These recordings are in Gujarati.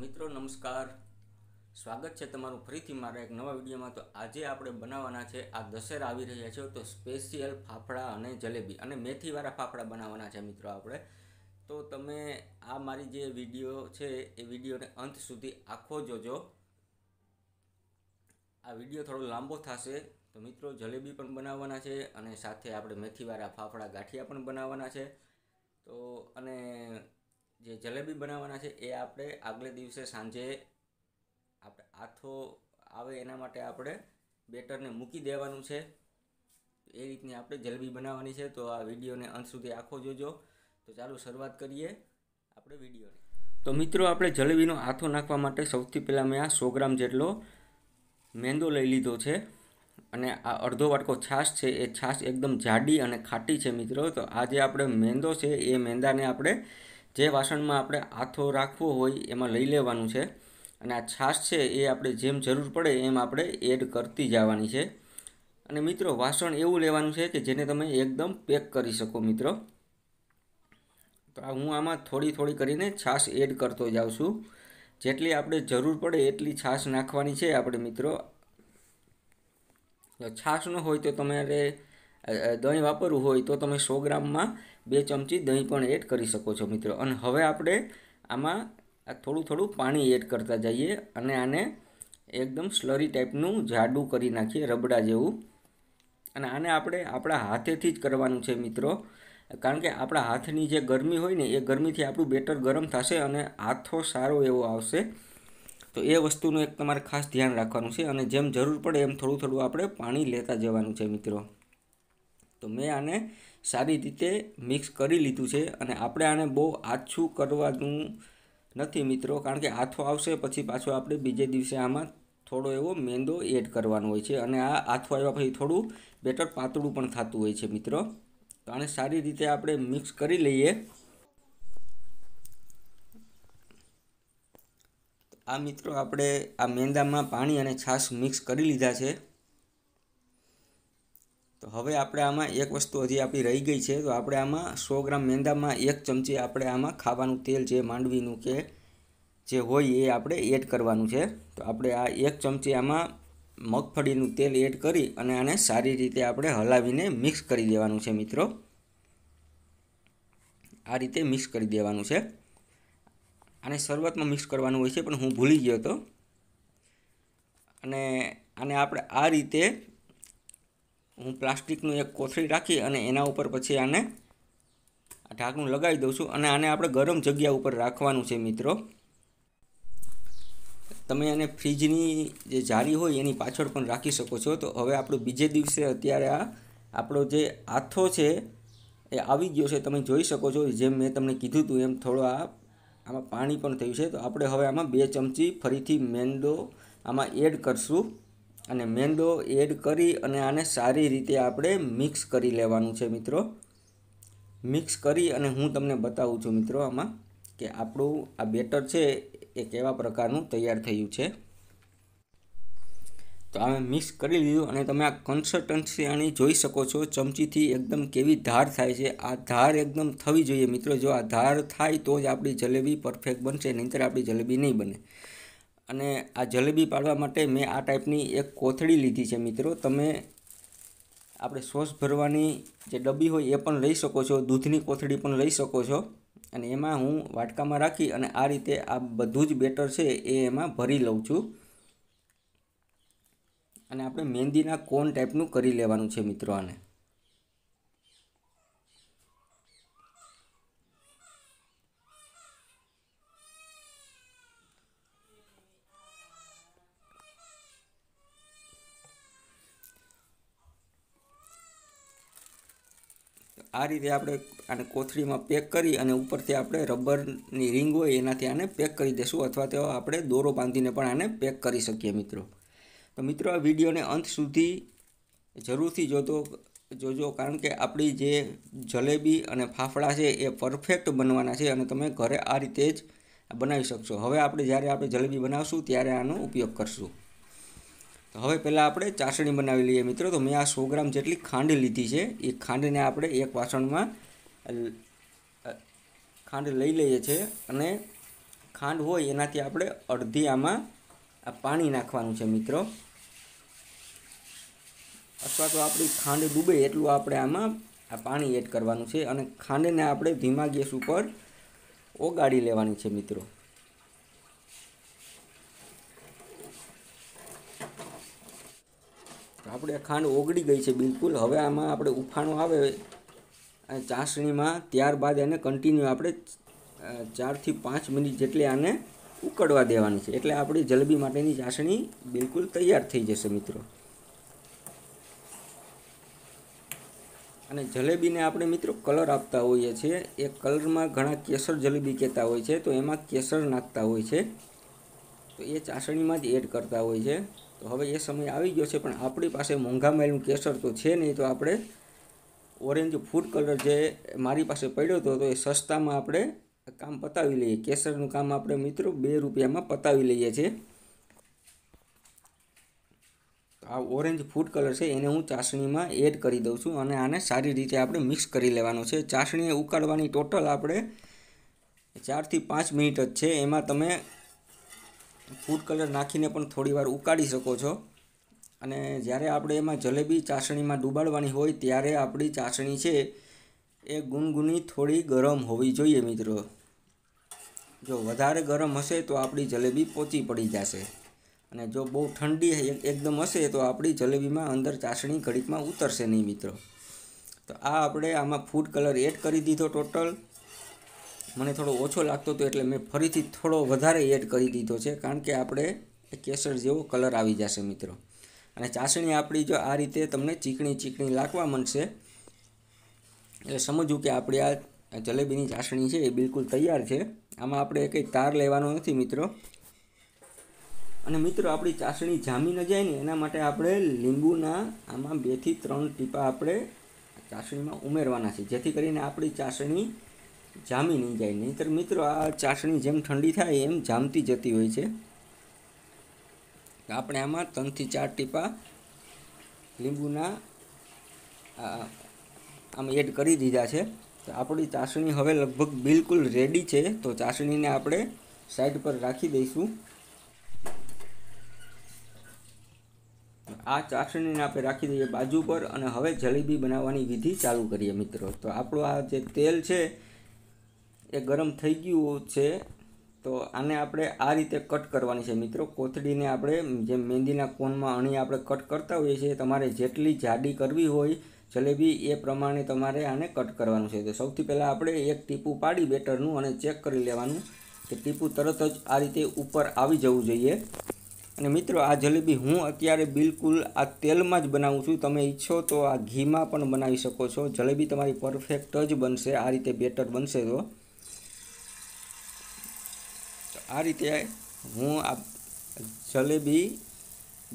મિત્રો, નમસ્કાર. સ્વાગત છે તમારું ફરીથી મારા એક નવા વિડીયોમાં. તો આજે આપણે બનાવવાના છે, આ દશેરા આવી રહ્યા છે, તો સ્પેશિયલ ફાફડા અને જલેબી. અને મેથીવાળા ફાફડા બનાવવાના છે મિત્રો આપણે. તો તમે આ મારી જે વીડિયો છે, એ વિડીયોને અંત સુધી આખો જોજો. આ વીડિયો થોડો લાંબો થશે. તો મિત્રો, જલેબી પણ બનાવવાના છે, અને સાથે આપણે મેથીવાળા ફાફડા ગાંઠિયા પણ બનાવવાના છે. તો અને જે જલેબી બનાવવાના છે, એ આપણે આગલે દિવસે સાંજે આપણે આથો આવે એના માટે આપણે બેટરને મૂકી દેવાનું છે. એ રીતની આપણે જલેબી બનાવવાની છે, તો આ વિડીયોને અંત સુધી આખો જોજો. તો ચાલો શરૂઆત કરીએ આપણે વિડીયોની. તો મિત્રો, આપણે જલેબીનો આથો નાખવા માટે સૌથી પહેલાં મેં આ સો ગ્રામ જેટલો મેંદો લઈ લીધો છે. અને આ અડધો વાટકો છાશ છે, એ છાશ એકદમ જાડી અને ખાટી છે મિત્રો. તો આ જે આપણે મેંદો છે, એ મેંદાને આપણે જે વાસણમાં આપણે આથો રાખવો હોય એમાં લઈ લેવાનું છે. અને આ છાશ છે એ આપણે જેમ જરૂર પડે એમ આપણે એડ કરતી જવાની છે. અને મિત્રો, વાસણ એવું લેવાનું છે કે જેને તમે એકદમ પેક કરી શકો મિત્રો. તો હું આમાં થોડી થોડી કરીને છાશ એડ કરતો જાઉં છું. જેટલી આપણે જરૂર પડે એટલી છાશ નાખવાની છે આપણે મિત્રો. છાશ ન હોય તો તમારે દહીં વાપરવું હોય તો તમે સો ગ્રામમાં બે ચમચી દહીં પણ એડ કરી શકો છો મિત્રો. અને હવે આપણે આમાં થોડું થોડું પાણી એડ કરતા જઈએ અને આને એકદમ સ્લરી ટાઈપનું જાડું કરી નાખીએ, રબડા જેવું. અને આને આપણે આપણા હાથેથી જ કરવાનું છે મિત્રો. કારણ કે આપણા હાથની જે ગરમી હોય ને, એ ગરમીથી આપણું બેટર ગરમ થશે અને હાથો સારો એવો આવશે. તો એ વસ્તુનું એક તમારે ખાસ ધ્યાન રાખવાનું છે અને જેમ જરૂર પડે એમ થોડું થોડું આપણે પાણી લેતા જવાનું છે મિત્રો. તો મેં આને સારી રીતે મિક્સ કરી લીધું છે અને આપણે આને બહુ આછું કરવાનું નથી મિત્રો, કારણ કે આથો આવશે પછી પાછો આપણે બીજે દિવસે આમાં થોડો એવો મેંદો એડ કરવાનો હોય છે અને આ આથો આવ્યા પછી થોડું બેટર પાતળું પણ થતું હોય છે મિત્રો. તો આને સારી રીતે આપણે મિક્સ કરી લઈએ. આ મિત્રો આપણે આ મેંદામાં પાણી અને છાશ મિક્સ કરી લીધા છે. તો હવે આપણે આમાં એક વસ્તુ હજી આપણી રહી ગઈ છે, તો આપણે આમાં સો ગ્રામ મેંદામાં એક ચમચી આપણે આમાં ખાવાનું તેલ જે માંડવીનું કે જે હોય એ આપણે એડ કરવાનું છે. તો આપણે આ એક ચમચી આમાં મગફળીનું તેલ એડ કરી અને આને સારી રીતે આપણે હલાવીને મિક્સ કરી દેવાનું છે મિત્રો. આ રીતે મિક્સ કરી દેવાનું છે. આને શરૂઆતમાં મિક્સ કરવાનું હોય છે, પણ હું ભૂલી ગયો હતો. અને આને આપણે આ રીતે હું પ્લાસ્ટિકનું એક કોથળી રાખી અને એના ઉપર પછી આને ઢાંકણું લગાવી દઉં છું અને આને આપણે ગરમ જગ્યા ઉપર રાખવાનું છે મિત્રો. તમે આને ફ્રીજની જે જારી હોય એની પાછળ પણ રાખી શકો છો. તો હવે આપણું બીજે દિવસે અત્યારે આ આપણો જે આથો છે એ આવી ગયો છે. તમે જોઈ શકો છો જેમ મેં તમને કીધું હતું એમ થોડો આ આમાં પાણી પણ થયું છે. તો આપણે હવે આમાં બે ચમચી ફરીથી મેંદો આમાં એડ કરશું. અને મેંદો એડ કરી અને આને સારી રીતે આપણે મિક્સ કરી લેવાનું છે મિત્રો. મિક્સ કરી અને હું તમને બતાવું છું મિત્રો આમાં કે આપણું આ બેટર છે એ કેવા પ્રકારનું તૈયાર થયું છે. તો આ મિક્સ કરી લીધું અને તમે આ કન્સલ્ટન્સી આની જોઈ શકો છો, ચમચીથી એકદમ કેવી ધાર થાય છે. આ ધાર એકદમ થવી જોઈએ મિત્રો. જો આ ધાર થાય તો જ આપણી જલેબી પરફેક્ટ બનશે, નહીંતર આપણી જલેબી નહીં બને. અને આ જલેબી પાડવા માટે મેં આ ટાઈપની એક કોથળી લીધી છે મિત્રો. તમે આપણે સોસ ભરવાની જે ડબ્બી હોય એ પણ લઈ શકો છો, દૂધની કોથળી પણ લઈ શકો છો. અને એમાં હું વાટકામાં રાખી અને આ રીતે આ બધું જ બેટર છે એ એમાં ભરી લઉં છું. અને આપણે મહેંદીના કોન ટાઈપનું કરી લેવાનું છે મિત્રો આને. આ રીતે આપણે આને કોથળીમાં પેક કરી અને ઉપરથી આપણે રબરની રિંગ હોય એનાથી આને પેક કરી દઈશું અથવા તો આપણે દોરો બાંધીને પણ આને પેક કરી શકીએ મિત્રો. તો મિત્રો, આ વિડીયોને અંત સુધી જરૂરથી જોતો જોજો, કારણ કે આપણી જે જલેબી અને ફાફડા છે એ પરફેક્ટ બનવાના છે અને તમે ઘરે આ રીતે જ બનાવી શકશો. હવે આપણે જ્યારે આપણે જલેબી બનાવશું ત્યારે આનો ઉપયોગ કરશું. તો હવે પહેલાં આપણે ચાસણી બનાવી લઈએ મિત્રો. તો મેં આ સો ગ્રામ જેટલી ખાંડ લીધી છે, એ ખાંડને આપણે એક વાસણમાં ખાંડ લઈ લઈએ છીએ અને ખાંડ હોય એનાથી આપણે અડધી આમાં આ પાણી નાખવાનું છે મિત્રો. અથવા તો આપણી ખાંડ ડૂબે એટલું આપણે આમાં આ પાણી એડ કરવાનું છે અને ખાંડને આપણે ધીમા ગેસ ઉપર ઓગાળી લેવાની છે મિત્રો. આપણે ખાંડ ઓગળી ગઈ છે બિલકુલ. હવે આમાં આપણે ઉફાણો આવે ચાસણીમાં, ત્યારબાદ એને કન્ટિન્યુ આપણે ચારથી પાંચ મિનિટ જેટલી આને ઉકળવા દેવાની છે. એટલે આપણી જલેબી માટેની ચાસણી બિલકુલ તૈયાર થઈ જશે મિત્રો. અને જલેબીને આપણે મિત્રો કલર આપતા હોઈએ છીએ. એ કલરમાં ઘણા કેસર જલેબી કહેતા હોય છે. તો એમાં કેસર નાખતા હોય છે. તો એ ચાસણીમાં જ એડ કરતા હોય છે. તો હવે એ સમય આવી ગયો છે, પણ આપણી પાસે મોંઘા મેલનું કેસર તો છે નહીં, તો આપણે ઓરેન્જ ફૂડ કલર જે મારી પાસે પડ્યો હતો, તો એ સસ્તામાં આપણે કામ પતાવી લઈએ. કેસરનું કામ આપણે મિત્રો બે રૂપિયામાં પતાવી લઈએ છીએ. આ ઓરેન્જ ફૂડ કલર છે, એને હું ચાસણીમાં એડ કરી દઉં છું અને આને સારી રીતે આપણે મિક્સ કરી લેવાનો છે. ચાસણી ઉકાળવાની ટોટલ આપણે ચારથી પાંચ મિનિટ જ છે. એમાં તમે ફૂડ કલર નાખીને પણ થોડી વાર ઉકાળી શકો છો. અને જ્યારે આપણે એમાં જલેબી ચાસણીમાં ડૂબાડવાની હોય ત્યારે આપણી ચાસણી છે એ ગુનગુની થોડી ગરમ હોવી જોઈએ મિત્રો. જો વધારે ગરમ હશે તો આપણી જલેબી પોચી પડી જશે. અને જો બહુ ઠંડી એકદમ હશે તો આપણી જલેબીમાં અંદર ચાસણી ઘડીકમાં ઉતરશે નહીં મિત્રો. તો આ આપણે આમાં ફૂડ કલર એડ કરી દીધો ટોટલ. મને થોડો ઓછો લાગતો હતો એટલે મેં ફરીથી થોડો વધારે એડ કરી દીધો છે, કારણ કે આપણે કેસર જેવો કલર આવી જશે મિત્રો. અને ચાસણી આપણી જો આ રીતે તમને ચીકણી ચીકણી લાગવા મળશે એટલે સમજવું કે આપણી આ જલેબીની ચાસણી છે એ બિલકુલ તૈયાર છે. આમાં આપણે કંઈ તાર લેવાનો નથી મિત્રો. અને મિત્રો, આપણી ચાસણી જામી ન જાય ને એના માટે આપણે લીંબુના આમાં બેથી ત્રણ ટીપા આપણે ચાસણીમાં ઉમેરવાના છે, જેથી કરીને આપણી ચાસણી જામી નહીં જાય. નહીંતર મિત્રો, આ ચાસણી જેમ ઠંડી થાય એમ જામતી જતી હોય છે. આપણે આમાં ત્રણથી ચાર ટીપા લીંબુના આમ એડ કરી દીધા છે. તો આપણી ચાસણી હવે લગભગ બિલકુલ રેડી છે. તો ચાસણીને આપણે સાઈડ પર રાખી દઈશું. આ ચાસણીને આપણે રાખી દઈએ બાજુ પર અને હવે જલેબી બનાવવાની વિધિ ચાલુ કરીએ મિત્રો. તો આપણું આ જે તેલ છે એ ગરમ થઈ ગયું છે, તો આને આપણે આ રીતે કટ કરવાની છે. મિત્રો, કોથળીને આપણે જેમ મહેંદીના કોનમાં અણી આપણે કટ કરતા હોઈએ છીએ, તમારે જેટલી જાડી કરવી હોય, જલેબી એ પ્રમાણે તમારે આને કટ કરવાનું છે. તો સૌથી પહેલાં આપણે એક ટીપું પાડી બેટરનું અને ચેક કરી લેવાનું કે ટીપું તરત જ આ રીતે ઉપર આવી જવું જોઈએ. અને મિત્રો, આ જલેબી હું અત્યારે બિલકુલ આ તેલમાં જ બનાવું છું. તમે ઈચ્છો તો આ ઘીમાં પણ બનાવી શકો છો. જલેબી તમારી પરફેક્ટ જ બનશે, આ રીતે બેટર બનશે તો. આ રીતે હું આ જલેબી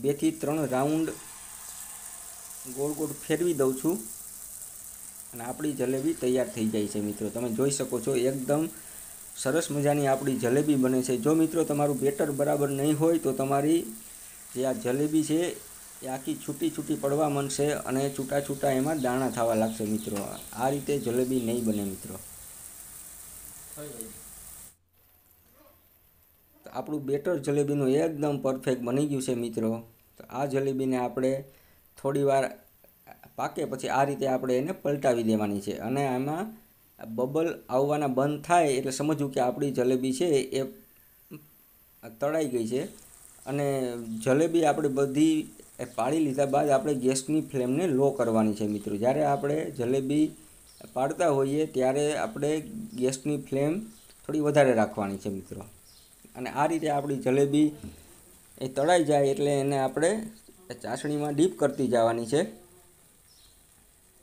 બેથી ત્રણ રાઉન્ડ ગોળ ગોળ ફેરવી દઉં છું. અને આપણી જલેબી તૈયાર થઈ જાય છે મિત્રો. તમે જોઈ શકો છો એકદમ સરસ મજાની આપણી જલેબી બને છે. જો મિત્રો તમારું બેટર બરાબર નહીં હોય તો તમારી જે આ જલેબી છે એ આખી છૂટી છૂટી પડવા માંડશે અને છૂટા છૂટા એમાં દાણા થવા લાગશે મિત્રો. આ રીતે જલેબી નહીં બને મિત્રો. આપણું બેટર જલેબીનું એકદમ પરફેક્ટ બની ગયું છે મિત્રો. તો આ જલેબીને આપણે થોડીવાર પાકે પછી આ રીતે આપણે એને પલટાવી દેવાની છે. અને આમાં બબલ આવવાના બંધ થાય એટલે સમજવું કે આપણી જલેબી છે એ તળાઈ ગઈ છે. અને જલેબી આપણે બધી એ પાડી લીધા બાદ આપણે ગેસની ફ્લેમને લો કરવાની છે મિત્રો. જ્યારે આપણે જલેબી પાડતા હોઈએ ત્યારે આપણે ગેસની ફ્લેમ થોડી વધારે રાખવાની છે મિત્રો. અને આ રીતે આપણી જલેબી એ તળાઈ જાય એટલે એને આપણે ચાસણીમાં ડીપ કરતી જવાની છે.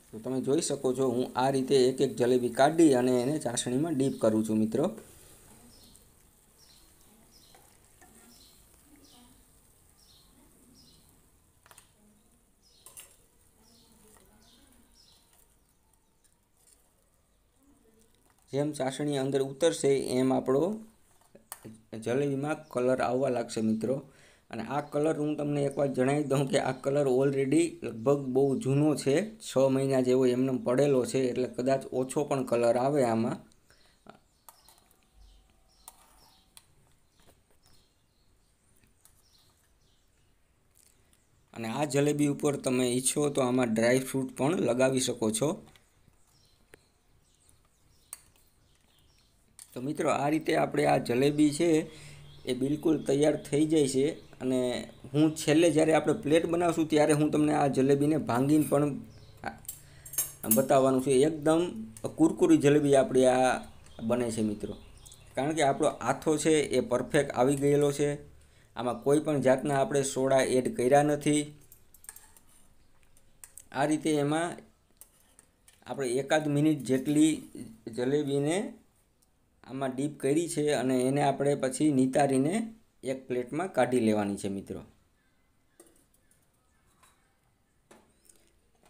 તો તમે જોઈ શકો છો હું આ રીતે એક એક જલેબી કાઢી અને એને ચાસણીમાં ડીપ કરું છું મિત્રો. જેમ ચાસણી અંદર ઉતરશે એમ આપણો જલેબીમાં કલર આવવા લાગશે મિત્રો. અને આ કલર હું તમને એકવાર જણાવી દઉં કે આ કલર ઓલરેડી લગભગ બહુ જૂનો છે. છ મહિના જેવો એમને પડેલો છે, એટલે કદાચ ઓછો પણ કલર આવે આમાં. અને આ જલેબી ઉપર તમે ઈચ્છો તો આમાં ડ્રાય ફ્રૂટ પણ લગાવી શકો છો. તો મિત્રો, આ રીતે આપણે આ જલેબી છે એ બિલકુલ તૈયાર થઈ જાય છે અને હું છેલ્લે જ્યારે આપણે પ્લેટ બનાવશું ત્યારે હું તમને આ જલેબીને ભાંગીને પણ બતાવવાનું છે. એકદમ કુરકુરી જલેબી આપણી આ બને છે મિત્રો. કારણ કે આપણો આથો છે એ પરફેક્ટ આવી ગયેલો છે. આમાં કોઈ પણ જાતના આપણે સોડા એડ કર્યા નથી. આ રીતે એમાં આપણે એકાદ મિનિટ જેટલી જલેબીને આમાં ડીપ કરી છે અને એને આપણે પછી નિતારીને એક પ્લેટમાં કાઢી લેવાની છે મિત્રો.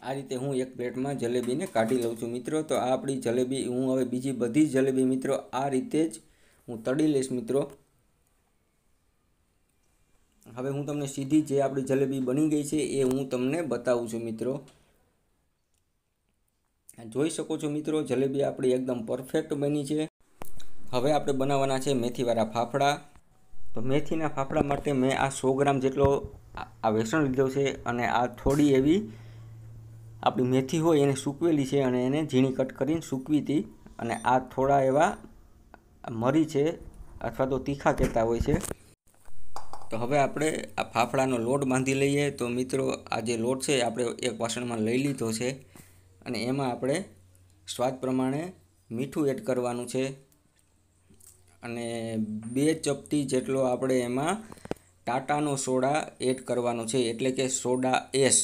આ રીતે હું એક પ્લેટમાં જલેબીને કાઢી લઉં છું મિત્રો. તો આ આપણી જલેબી, હું હવે બીજી બધી જલેબી મિત્રો આ રીતે જ હું તળી લઈશ મિત્રો. હવે હું તમને સીધી જે આપણી જલેબી બની ગઈ છે એ હું તમને બતાવું છું મિત્રો. જોઈ શકો છો મિત્રો, જલેબી આપણી એકદમ પરફેક્ટ બની છે. હવે આપણે બનાવવાના છે મેથીવાળા ફાફડા. તો મેથીના ફાફડા માટે મેં આ સો ગ્રામ જેટલો આ વેસણ લીધો છે અને આ થોડી એવી આપણી મેથી હોય એને સૂકવેલી છે અને એને ઝીણી કટ કરીને સૂકવી હતી. અને આ થોડા એવા મરી છે અથવા તો તીખા કહેતા હોય છે. તો હવે આપણે આ ફાફડાનો લોટ બાંધી લઈએ. તો મિત્રો, આ જે લોટ છે આપણે એક વાસણમાં લઈ લીધો છે. અને એમાં આપણે સ્વાદ પ્રમાણે મીઠું એડ કરવાનું છે. અને બે ચપટી જેટલો આપણે એમાં ટાટાનો સોડા એડ કરવાનો છે, એટલે કે સોડા એસ.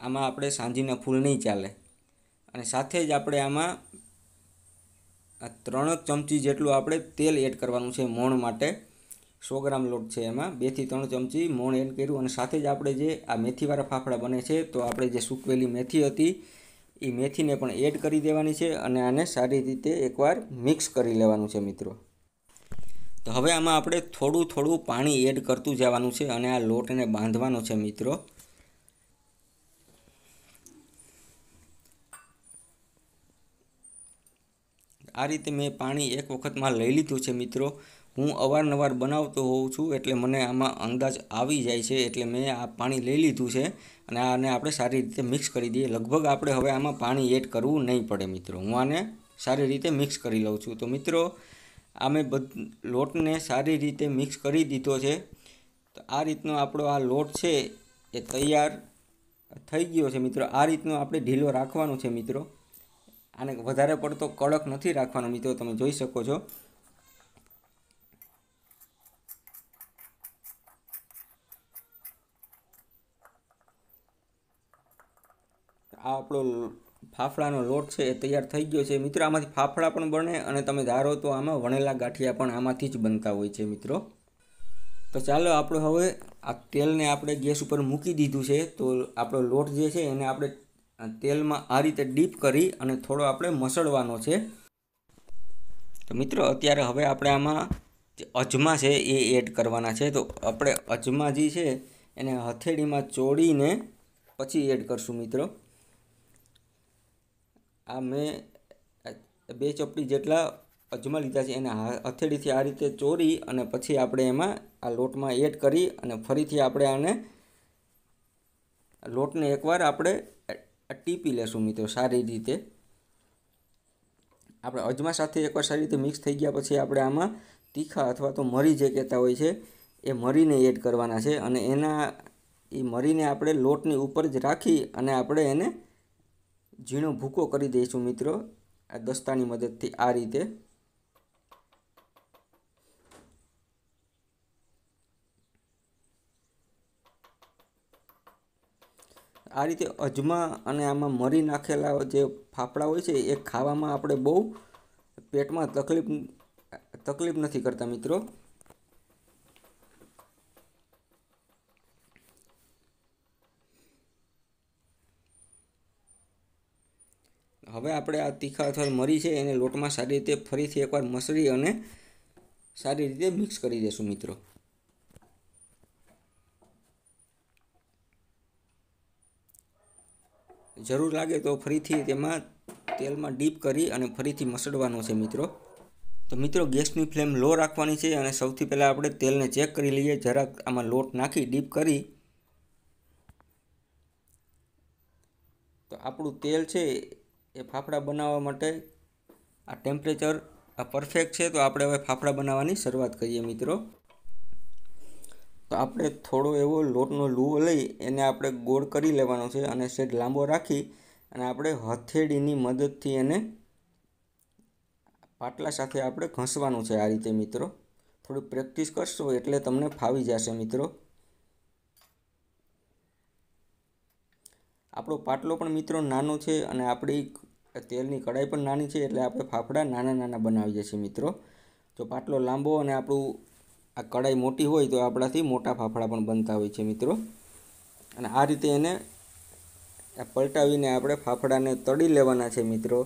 આમાં આપણે સાંજીના ફૂલ નહીં ચાલે. અને સાથે જ આપણે આમાં ત્રણ ચમચી જેટલું આપણે તેલ એડ કરવાનું છે મોણ માટે. સો ગ્રામ લોટ છે એમાં. બેથી ત્રણ ચમચી મોણ એડ કર્યું અને સાથે જ આપણે જે આ મેથીવાળા ફાફડા બને છે, તો આપણે જે સૂકવેલી મેથી હતી એ મેથીને પણ એડ કરી દેવાની છે અને આને સારી રીતે એકવાર મિક્સ કરી લેવાનું છે મિત્રો. તો હવે આમાં આપણે થોડું થોડું પાણી એડ કરતું જવાનું છે અને આ લોટને બાંધવાનો છે મિત્રો. આ રીતે મેં પાણી એક વખતમાં લઈ લીધું છે મિત્રો. હું અવારનવાર બનાવતો હોઉં છું એટલે મને આમાં અંદાજ આવી જાય છે એટલે મેં આ પાણી લઈ લીધું છે. અને આને આપણે સારી રીતે મિક્સ કરી દઈએ. લગભગ આપણે હવે આમાં પાણી એડ કરવું નહીં પડે મિત્રો. હું આને સારી રીતે મિક્સ કરી લઉં છું. તો મિત્રો આ મેં બધ, લોટને સારી રીતે મિક્સ કરી દીધો છે. તો આ રીતનો આપણો આ લોટ છે એ તૈયાર થઈ ગયો છે મિત્રો. આ રીતનો આપણે ઢીલો રાખવાનો છે મિત્રો. આને વધારે પડતો કડક નથી રાખવાનો મિત્રો. તમે જોઈ શકો છો. આ આપણો ફાફડાનો લોટ છે એ તૈયાર થઈ ગયો છે. મિત્રો, આમાંથી ફાફડા પણ બને અને તમે ધારો તો આમાં વણેલા ગાંઠિયા પણ આમાંથી જ બનતા હોય છે મિત્રો. તો ચાલો આપણે હવે આ તેલને આપણે ગેસ ઉપર મૂકી દીધું છે. તો આપણો લોટ જે છે એને આપણે તેલમાં આ રીતે ડીપ કરી અને થોડો આપણે મસળવાનો છે. તો મિત્રો, અત્યારે હવે આપણે આમાં જે અજમા છે એ એડ કરવાના છે. તો આપણે અજમા જે છે એને હથેળીમાં ચોળીને પછી એડ કરશું મિત્રો. આ મેં બે ચપટી જેટલા અજમા લીધા છે, એને હથેળીથી આ રીતે ચોરી અને પછી આપણે એમાં આ લોટમાં એડ કરી અને ફરીથી આપણે આને લોટને એકવાર આપણે ટીપી લેશું મિત્રો સારી રીતે. આપણે અજમા સાથે એકવાર સારી રીતે મિક્સ થઈ ગયા પછી આપણે આમાં તીખા અથવા તો મરી જે કહેતા હોય છે, એ મરીને એડ કરવાના છે અને એના, એ મરીને આપણે લોટની ઉપર જ રાખી અને આપણે એને ઝીણો ભૂકો કરી દઈશું મિત્રો. આ દસ્તાની મદદથી આ રીતે. આ રીતે અજમા અને આમાં મરી નાખેલા જે ફાફડા હોય છે, એ ખાવામાં આપણે બહુ પેટમાં તકલીફ તકલીફ નથી કરતા મિત્રો. હવે આપણે આ તીખા અથવા મરી છે, એને લોટમાં સારી રીતે ફરીથી એકવાર મસળી અને સારી રીતે મિક્સ કરી દઈશું મિત્રો. જરૂર લાગે તો ફરીથી તેમાં તેલમાં ડીપ કરી અને ફરીથી મસડવાનો છે મિત્રો. તો મિત્રો, ગેસની ફ્લેમ લો રાખવાની છે અને સૌથી પહેલાં આપણે તેલને ચેક કરી લઈએ. જરાક આમાં લોટ નાખી ડીપ કરી. તો આપણું તેલ છે એ ફાફડા બનાવવા માટે આ ટેમ્પરેચર આ પરફેક્ટ છે, તો આપણે હવે ફાફડા બનાવવાની શરૂઆત કરીએ મિત્રો. તો આપણે થોડો એવો લોટનો લૂવો લઈ એને આપણે ગોળ કરી લેવાનો છે અને સેટ લાંબો રાખી અને આપણે હથેળીની મદદથી એને પાટલા સાથે આપણે ઘસવાનું છે આ રીતે મિત્રો. થોડી પ્રેક્ટિસ કરશો એટલે તમને ફાવી જશે મિત્રો. આપણો પાટલો પણ મિત્રો નાનો છે અને આપણી તેલની કઢાઈ પણ નાની છે એટલે આપણે ફાફડા નાના નાના બનાવીએ છીએ મિત્રો. જો પાટલો લાંબો અને આપણું આ કઢાઈ મોટી હોય તો આપણાથી મોટા ફાફડા પણ બનતા હોય છે મિત્રો. અને આ રીતે એને પલટાવીને આપણે ફાફડાને તળી લેવાના છે મિત્રો.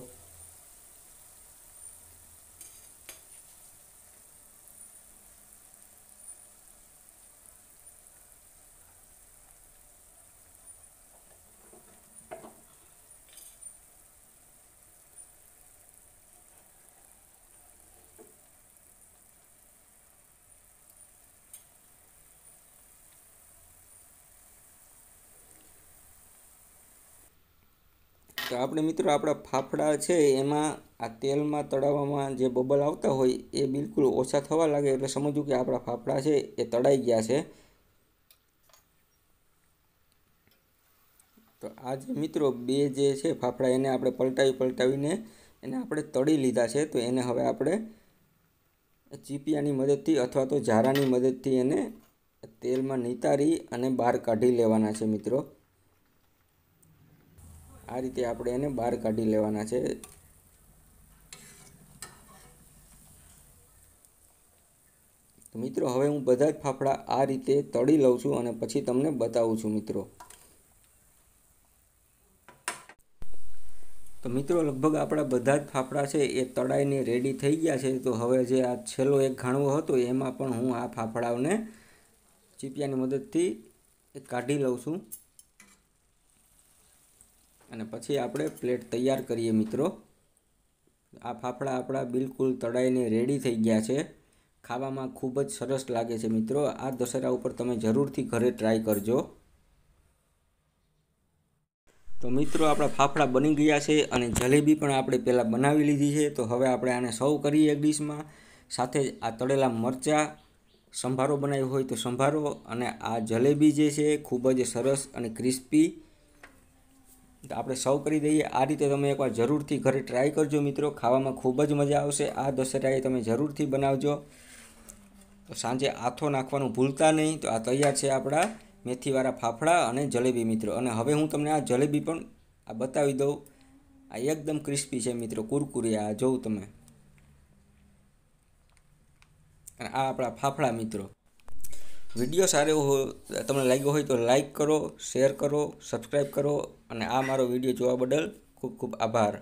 તો આપણે મિત્રો આપણા ફાફડા છે એમાં આ તેલમાં તળાવવામાં જે બબલ આવતા હોય એ બિલકુલ ઓછા થવા લાગે એટલે સમજવું કે આપણા ફાફડા છે એ તળાઈ ગયા છે. તો આ જે મિત્રો બે જે છે ફાફડા એને આપણે પલટાવી પલટાવીને એને આપણે તળી લીધા છે તો એને હવે આપણે ચીપિયાની મદદથી અથવા તો ઝારાની મદદથી એને તેલમાં નિતારી અને બહાર કાઢી લેવાના છે મિત્રો. આ રીતે આપણે એને બહાર કાઢી લેવાના છે. તો મિત્રો, હવે હું બધા જ ફાફડા આ રીતે તળી લઉં છું અને પછી તમને બતાવું છું મિત્રો. તો મિત્રો, લગભગ આપણા બધા જ ફાફડા છે એ તળાઈને રેડી થઈ ગયા છે. તો હવે જે આ છેલ્લો એક ઘાણવો હતો એમાં પણ હું આ ફાફડાઓને ચીપિયાની મદદથી કાઢી લઉં છું. અને પછી આપણે પ્લેટ તૈયાર કરીએ મિત્રો. આ ફાફડા આપણા બિલકુલ તળાઈને રેડી થઈ ગયા છે. ખાવામાં ખૂબ જ સરસ લાગે છે મિત્રો. આ દશેરા ઉપર તમે જરૂરથી ઘરે ટ્રાય કરજો. તો મિત્રો, આપણા ફાફડા બની ગયા છે અને જલેબી પણ આપણે પહેલાં બનાવી લીધી છે. તો હવે આપણે આને સર્વ કરીએ એક ડીશમાં. સાથે આ તળેલા મરચાં. સંભારો બનાવ્યો હોય તો સંભારો. અને આ જલેબી જે છે, ખૂબ જ સરસ અને ક્રિસ્પી તો આપણે સૌ કરી દઈએ. આ રીતે તમે એકવાર જરૂરથી ઘરે ટ્રાય કરજો મિત્રો. ખાવામાં ખૂબ જ મજા આવશે. આ દશેરાએ તમે જરૂરથી બનાવજો. તો સાંજે આથો નાખવાનું ભૂલતા નહીં. તો આ તૈયાર છે આપણા મેથીવાળા ફાફડા અને જલેબી મિત્રો. અને હવે હું તમને આ જલેબી પણ આ બતાવી દઉં. આ એકદમ ક્રિસ્પી છે મિત્રો. કુરકુરી આ જોઉં તમે. અને આ આપણા ફાફડા મિત્રો. વીડિયો સારો એવો તમને લાગ્યો હોય તો લાઈક કરો શેર કરો સબસ્ક્રાઈબ કરો, અને આ મારો વીડિયો જોવા બદલ ખૂબ ખૂબ આભાર.